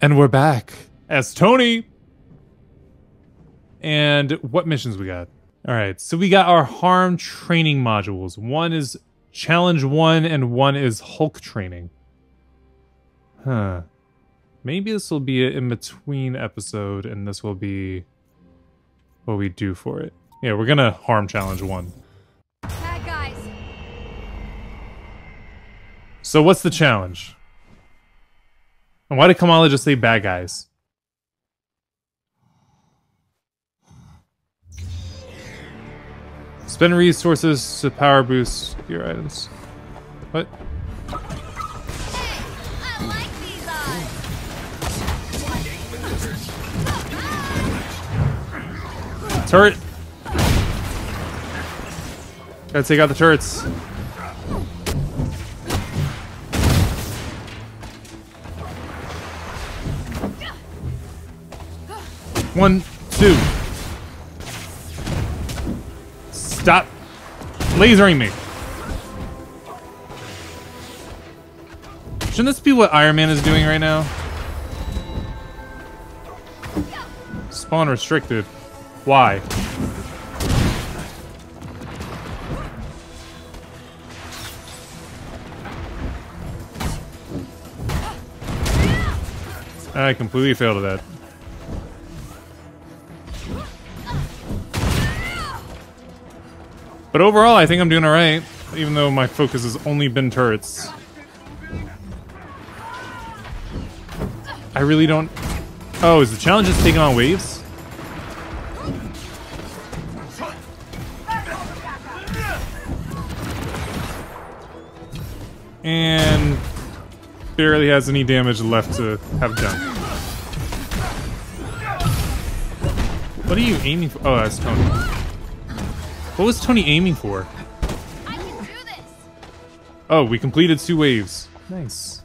And we're back as Tony. And what missions we got? All right, so we got our H.A.R.M. training modules. One is challenge one, and one is Hulk training. Huh. Maybe this will be an in-between episode, and this will be what we do for it. Yeah, we're gonna H.A.R.M. challenge one. Bad guys. So what's the challenge? And why did Kamala just say bad guys? Spend resources to power boost your items. What? Turret! Gotta take out the turrets. One, two. Stop lasering me. Shouldn't this be what Iron Man is doing right now? Spawn restricted. Why? I completely failed at that. But overall, I think I'm doing alright, even though my focus has only been turrets. I really don't... Oh, is the challenge just taking on waves? And barely has any damage left to have done. What are you aiming for? Oh, that's Tony. What was Tony aiming for? I can do this. Oh, we completed two waves. Nice.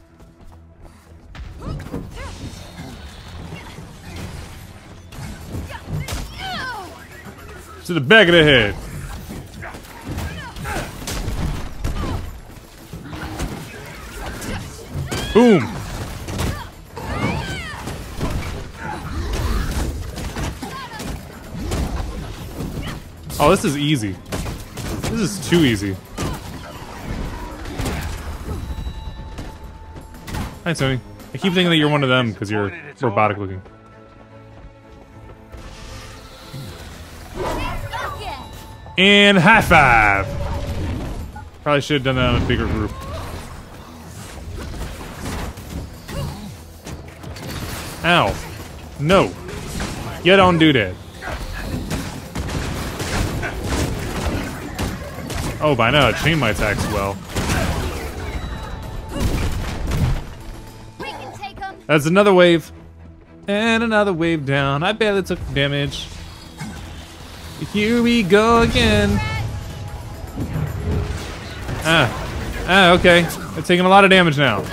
To the back of the head. Boom. Oh, this is easy. This is too easy. Hi, Tony. I keep thinking that you're one of them because you're robotic looking. And high five! Probably should have done that on a bigger group. Ow. No. You don't do that. Oh, by now, chain my attacks well. That's another wave. And another wave down. I barely took damage. Here we go again. Ah. Ah, okay. They're taking a lot of damage now.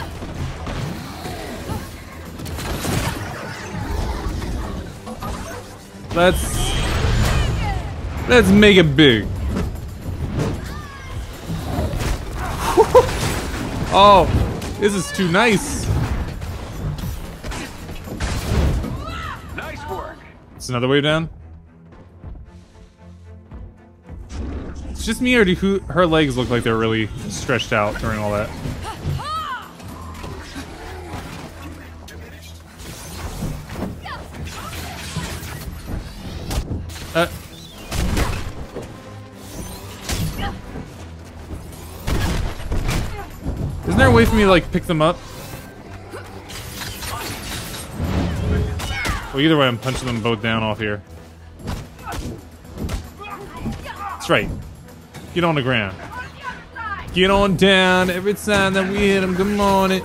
Let's... Let's make it big. Oh, this is too nice. Nice work. It's another wave down. It's just me, or do who, her legs look like they're really stretched out during all that? Way for me to like pick them up? Well, either way, I'm punching them both down off here. That's right. Get on the ground. Get on down every time that we hit them. Come on it.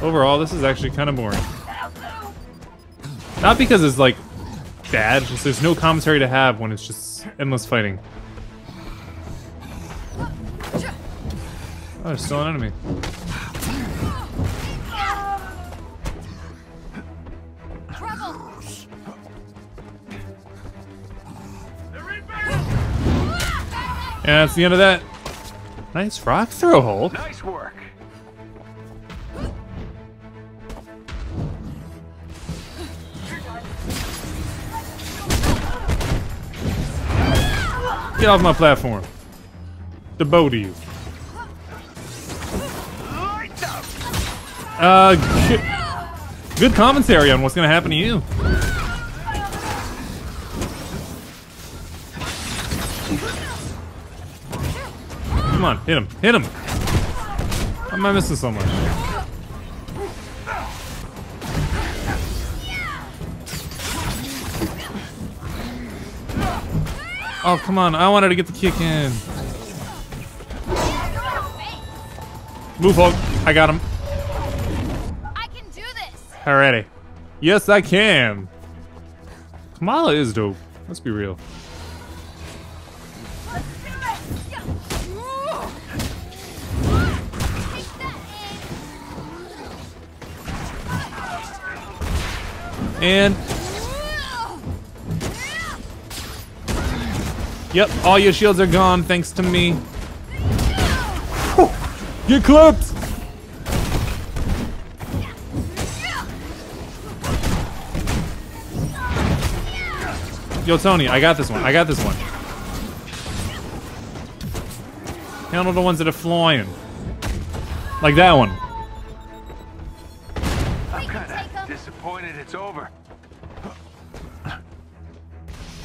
Overall, this is actually kind of boring. Not because it's like bad, just there's no commentary to have when it's just endless fighting. Oh, there's still an enemy. Trouble. Yeah, that's the end of that. Nice rock throw, Hulk. Nice work. Get off my platform. The bow to you. Uh, good, commentary on what's gonna happen to you. Come on, hit him, hit him. How am I missing so much? Oh, come on. I wanted to get the kick in. Move, Hulk. I got him. I can do this. Alrighty. Yes, I can. Kamala is dope. Let's be real. And yep, all your shields are gone thanks to me. Get clipped. Yo, Tony, I got this one. I got this one. Handle the ones that are flying. Like that one. I'm kind of disappointed it's over.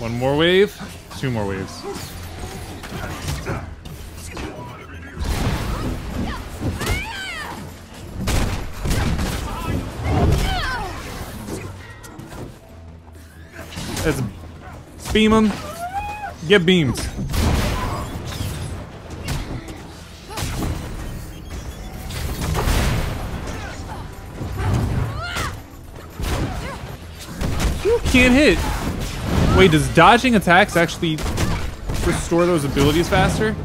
One more wave. Two more waves. Let's beam them. Get beamed. You can't hit. Wait, does dodging attacks actually restore those abilities faster?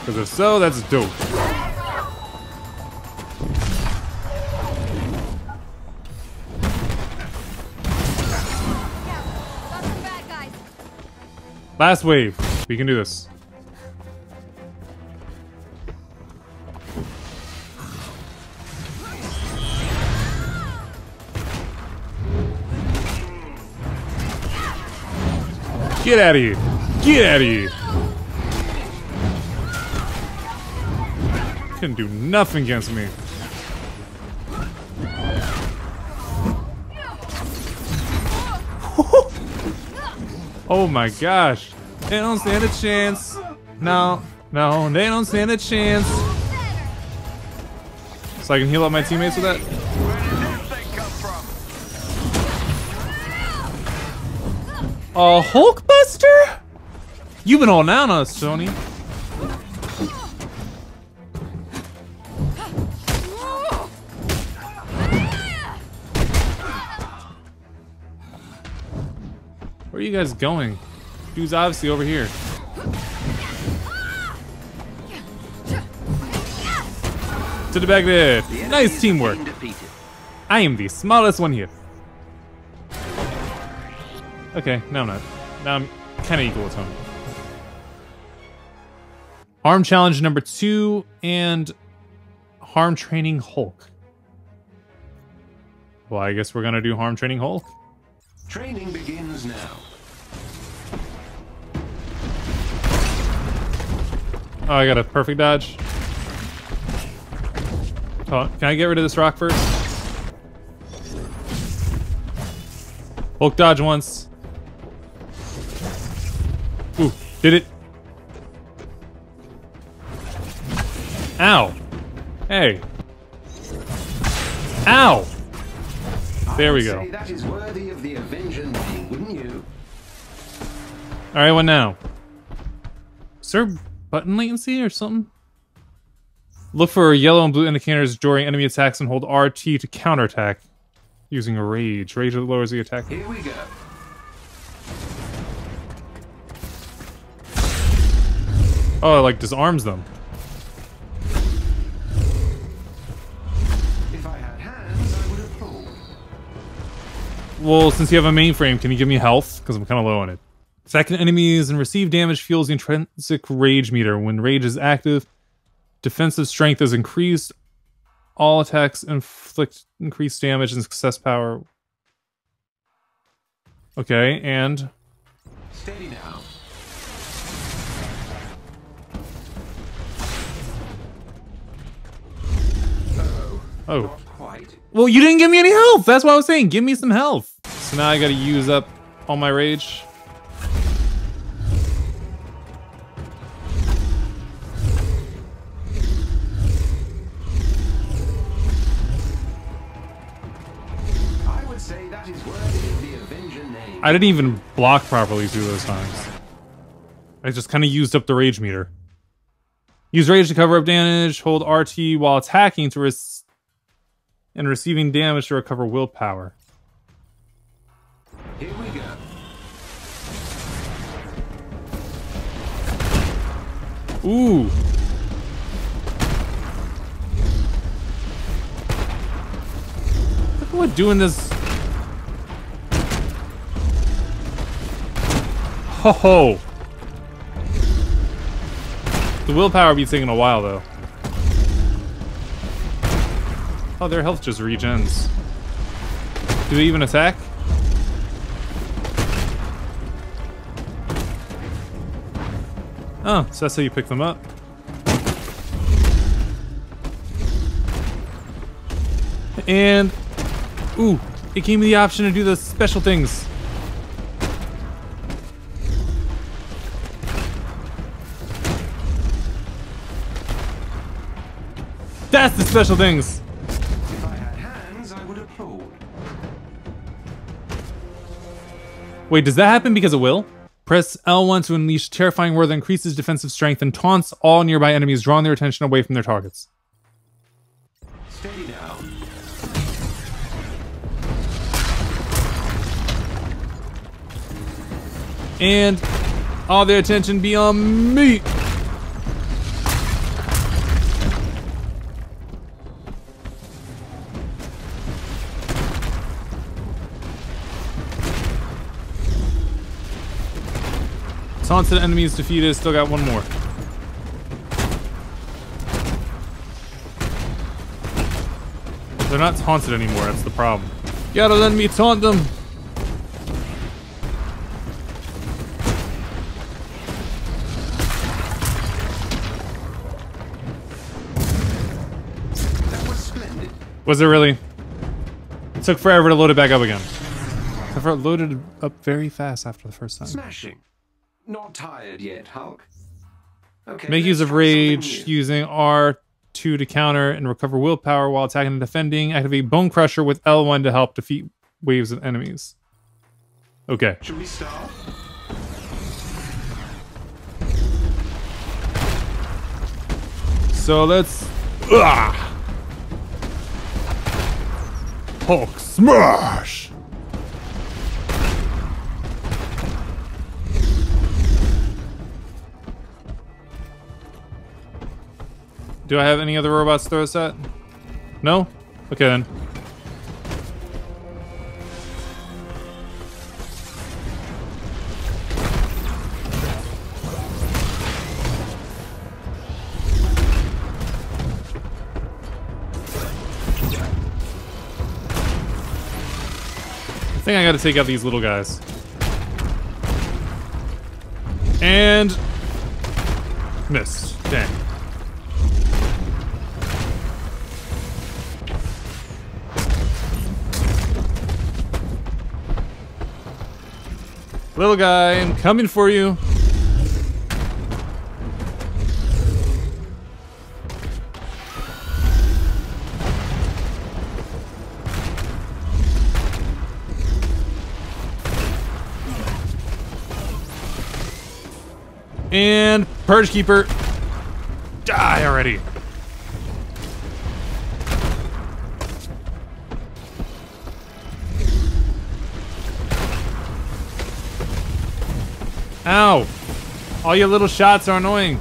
Because if so, that's dope. Last wave. We can do this. Get out of here. Get out of here. Couldn't do nothing against me. Oh my gosh. They don't stand a chance. No, no, they don't stand a chance. So I can heal up my teammates with that? A Hulkbuster? You've been all down on us, Tony. Where are you guys going? He was obviously over here. To the Baghdad. The enemy Nice teamwork. I am the smallest one here. Okay, now I'm not. Now I'm kind of equal with Tony. Arm challenge number two and H.A.R.M. training Hulk. Well, I guess we're gonna do H.A.R.M. training Hulk. Training begins now. Oh, I got a perfect dodge. Oh, can I get rid of this rock first? Hulk dodge once. Did it. Ow. Hey. Ow. There we go. That is worthy of the Avenger name, wouldn't you? Alright, what now? Is there button latency or something? Look for yellow and blue indicators during enemy attacks and hold RT to counterattack using a rage. Rage lowers the attack. Here we go. Oh, it like disarms them. If I had hands, I would have. Well, since you have a mainframe, can you give me health? Because I'm kind of low on it. Second enemies and receive damage fuels the intrinsic rage meter. When rage is active, defensive strength is increased. All attacks inflict increased damage and success power. Okay, and oh, Not quite. well, you didn't give me any health. That's what I was saying. Give me some health. So now I got to use up all my rage. I would say that is worthy of the Avenger name. I didn't even block properly through those times. I just kind of used up the rage meter. Use rage to cover up damage. Hold RT while attacking to res- and receiving damage to recover willpower. Here we go. Ooh. Look at what doing this. Ho ho. The willpower be taking a while though. Oh, their health just regens. Do they even attack? Oh, so that's how you pick them up. And, ooh, it gave me the option to do the special things. That's the special things. Wait, does that happen because it will? Press L1 to unleash terrifying word that increases defensive strength and taunts all nearby enemies, drawing their attention away from their targets. Steady now. And all their attention be on me. Taunted enemies defeated, still got one more. They're not taunted anymore, that's the problem. You Gotta let me taunt them. That was splendid. Was it really? It took forever to load it back up again. However, it loaded up very fast after the first time. Smashing. Not tired yet, Hulk. Okay. Make use of rage using R2 to counter and recover willpower while attacking and defending. Activate Bone Crusher with L1 to help defeat waves of enemies. Okay. Should we stop? So let's. Ah! Hulk smash! Do I have any other robots to throw this at? No? Okay then. I think I gotta take out these little guys. And... Miss. Dang. Little guy, I'm coming for you. And Purge Keeper. Die already. Ow! All your little shots are annoying.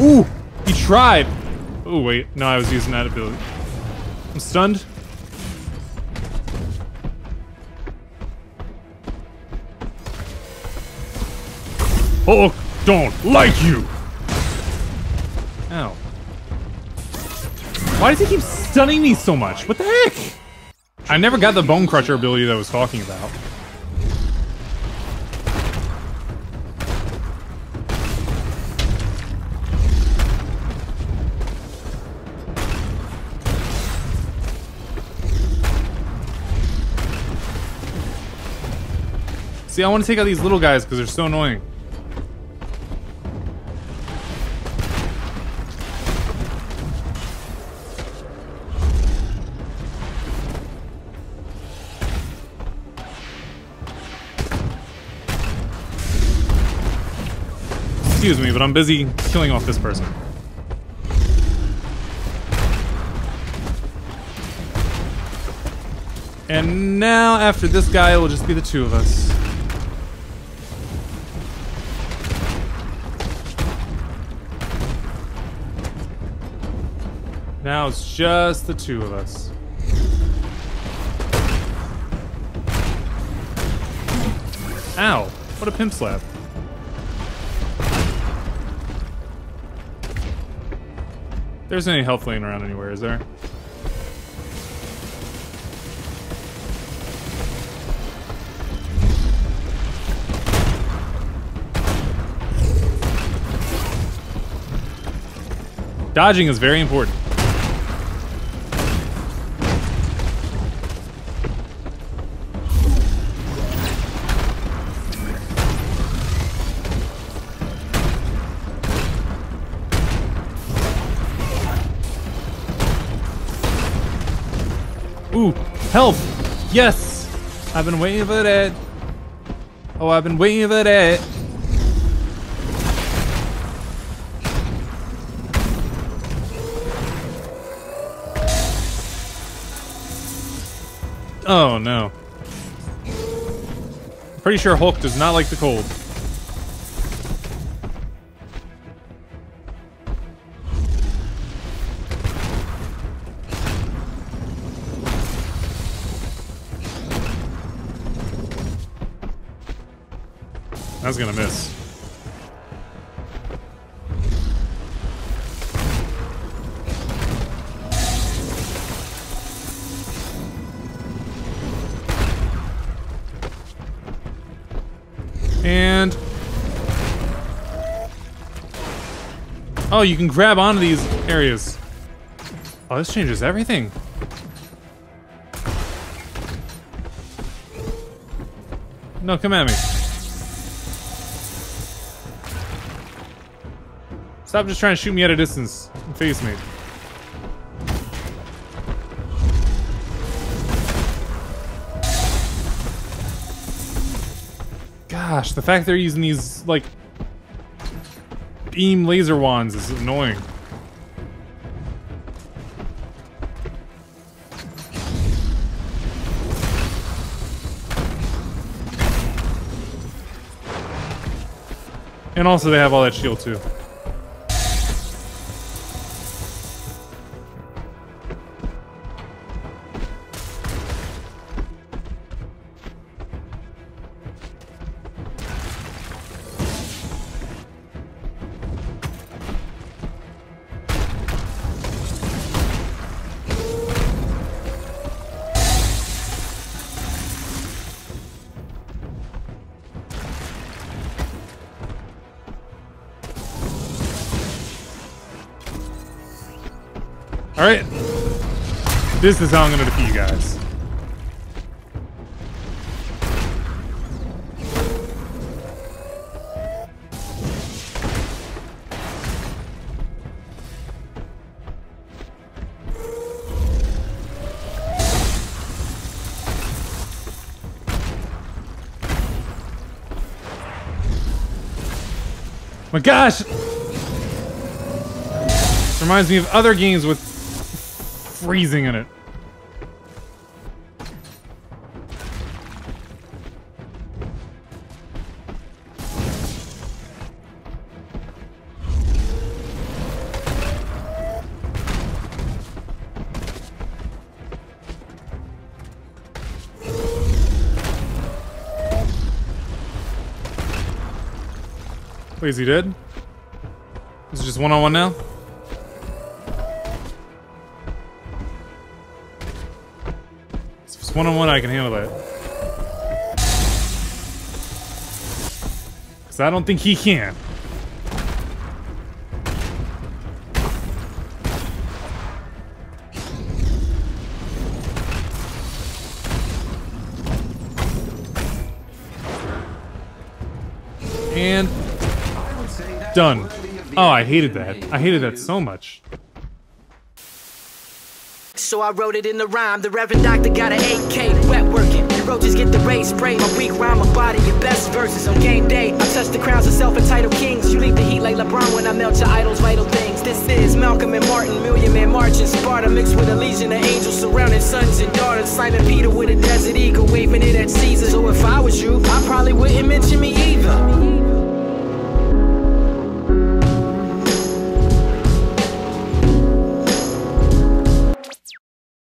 Ooh! He tried! Oh, wait. No, I was using that ability. I'm stunned. Hulk don't like you. Ow. Why does he keep stunning me so much? What the heck? I never got the Bone Crusher ability that I was talking about. See, I want to take out these little guys because they're so annoying. Excuse me, but I'm busy killing off this person. And now, after this guy, it will just be the two of us. Now it's just the two of us. Ow! What a pimp slap. There's any health laying around anywhere, is there? Dodging is very important. Help! Yes! I've been waiting for that. Oh, I've been waiting for that. Oh no. Pretty sure Hulk does not like the cold. That's gonna miss. And... Oh, you can grab onto these areas. Oh, this changes everything. No, come at me. Stop just trying to shoot me at a distance and face me. Gosh, the fact they're using these, like, beam laser wands is annoying. And also they have all that shield too. This is how I'm gonna defeat you guys. My gosh! Reminds me of other games with freezing in it. Please, he did. Is it just one-on-one -on -one now? It's one on one, I can handle that. Because I don't think he can. And done. Oh, I hated that. I hated that so much. So I wrote it in the rhyme. The Reverend Doctor got an 8K wet working. The roaches get the rays spray. My weak rhyme, my body, your best verses on game day. I touch the crowns of self entitled kings. You leave the heat like LeBron when I melt your idols, vital things. This is Malcolm and Martin, Million Man marching. Sparta mixed with a legion of angels surrounding sons and daughters. Simon Peter with a desert eagle waving it at Caesar. So if I was you, I probably wouldn't mention me either.